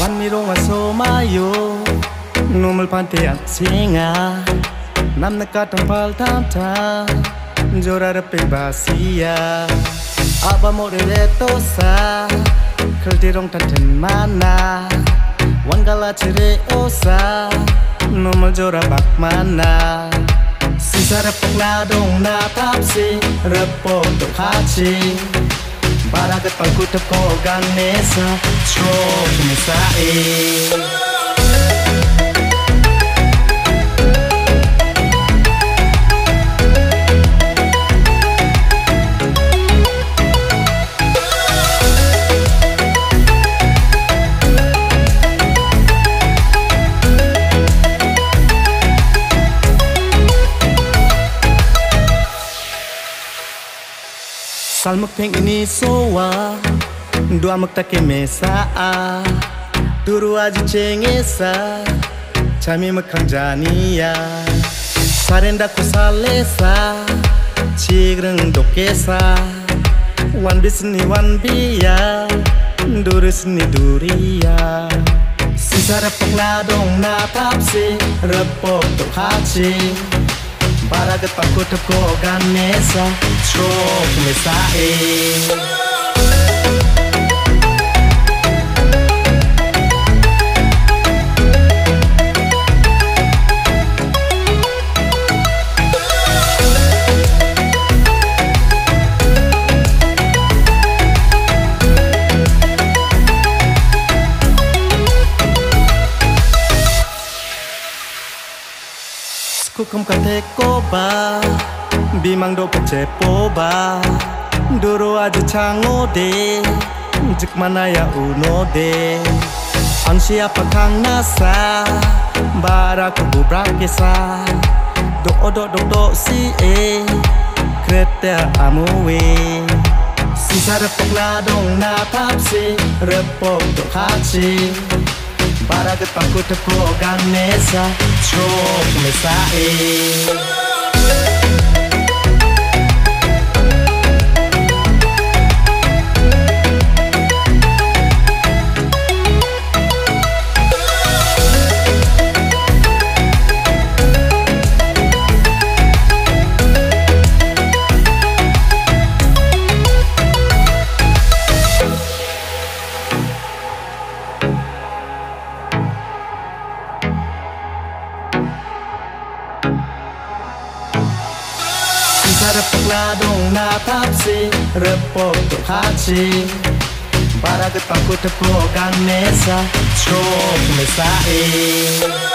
완미로운 소마요. 눈물 반대한 싱아. 남는 같은 발담타 조라르 빙바시야. 아바 모래에 또사. 클디롱 탄텐 만나 왕갈라 치레 오사. 눈물 조라 박만나 시사라 폭나 동나 탑시. 르뽀 똑같이. Para ver para el cute poca me Salmak peng ini soa Dua mak take mesa a Turu aji cengesa Chami makang jania. Sarenda ku salesa Cigreng dokesa Wan bisni wan biya Duris ni duria. Sisa repok ladong na tapsi Repok tuk haci parada é pra curto com o Ganesa. Show, começar a rir. Ko ba. Bimang do ba. Duro aja chango de. Jik mana ya uno de. Ang siapa kang nasa? Bara ko bubrak kesa. Do do do do si e. Kreta amuwe Si sarapok na dong natapsi Repok do hachi Baragat pagkutako ganesa show me. na papsi repo to hachi para que pacote por ganesa chop me sai